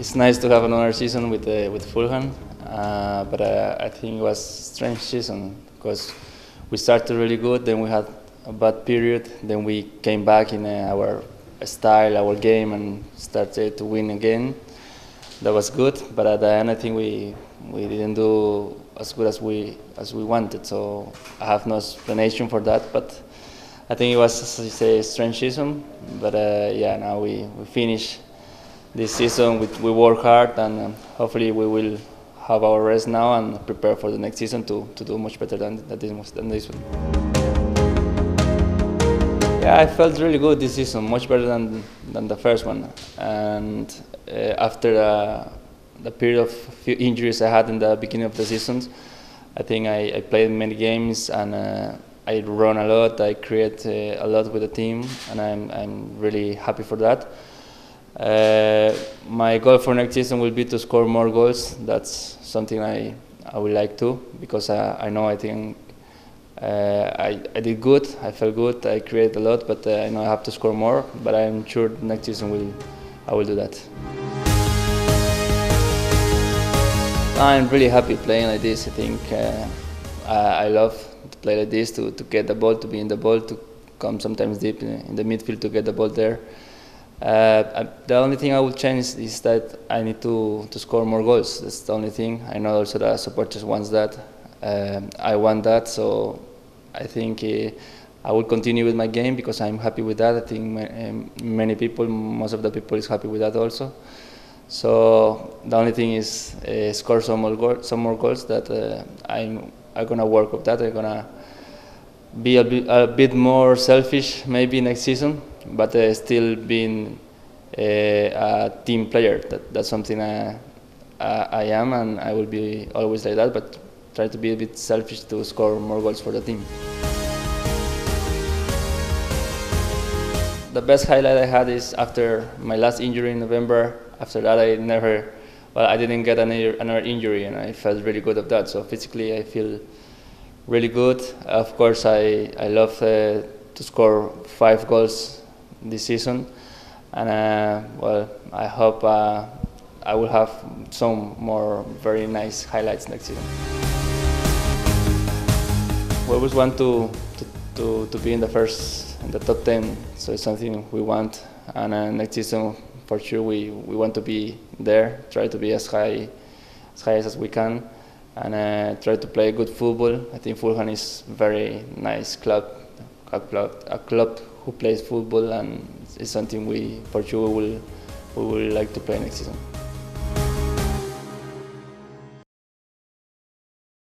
it's nice to have another season with uh, with Fulham, uh, but uh, I think it was strange season because we started really good, then we had a bad period, then we came back in uh, our style, our game, and started to win again. That was good, but at the end, I think we we didn't do as good as we as we wanted. So I have no explanation for that, but I think it was as you say a strange season. But uh, yeah, now we we finish this season. We we work hard, and um, hopefully we will have our rest now and prepare for the next season to, to do much better than, than, this, one. Yeah, I felt really good this season, much better than, than the first one. And uh, after uh, the period of few injuries I had in the beginning of the season, I think I, I played many games and uh, I run a lot. I create uh, a lot with the team, and I'm, I'm really happy for that. Uh, my goal for next season will be to score more goals. That's something I, I would like to because I, I know I think uh, I, I did good. I felt good. I created a lot, but uh, I know I have to score more. But I'm sure next season will I will do that. I'm really happy playing like this. I think uh, I, I love to play like this, to, to get the ball, to be in the ball, to come sometimes deep in, in the midfield to get the ball there. Uh, the only thing I would change is that I need to, to score more goals. That's the only thing. I know also that supporters want that. Um, I want that, so I think uh, I will continue with my game because I'm happy with that. I think um, many people, most of the people, is happy with that also. So the only thing is uh, score some more, goals, some more goals. That uh, I'm I'm gonna work with that. I'm gonna be a bit, a bit more selfish maybe next season but uh, still being a, a, team player. That, that's something I, I, am, and I will be always like that. But try to be a bit selfish to score more goals for the team. The best highlight I had is after my last injury in November. After that, I never, well, I didn't get another, another injury, and I felt really good of that. So physically, I feel really good. Of course, I I love uh, to score five goals this season. And uh, well, I hope uh, I will have some more very nice highlights next season. We always want to, to, to, to, be in the first, in the top 10, so it's something we want. And uh, next season, for sure, we, we want to be there, try to be as high as, high as we can, and uh, try to play good football. I think Fulham is very nice club, a club, a club who plays football, and it's something we for sure will we will like to play next season.